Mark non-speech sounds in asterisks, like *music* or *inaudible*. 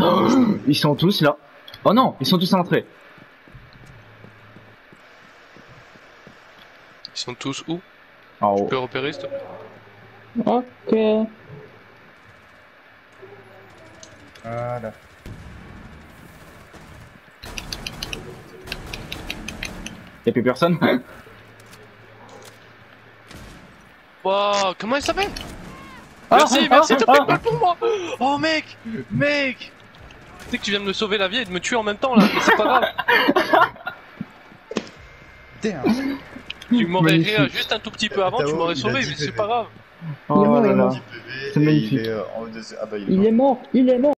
Oh, *gasps* Ils sont tous là. Oh non, ils sont tous à l'entrée. Ils sont tous où? En Tu haut. peux repérer, s'il te plaît? Ok. Voilà. Y'a plus personne? *laughs* Wow, comment il s'appelle? Ah, Merci, ah, merci, ah, t'as ah, fait ah. mal pour moi Oh mec Mec Tu sais que tu viens de me sauver la vie et de me tuer en même temps là, mais c'est pas grave. *laughs* Damn. Tu m'aurais ré- juste un tout petit peu avant, tu m'aurais sauvé, mais c'est pas grave. Oh. Il est, il Ah bah Il est mort, il est mort.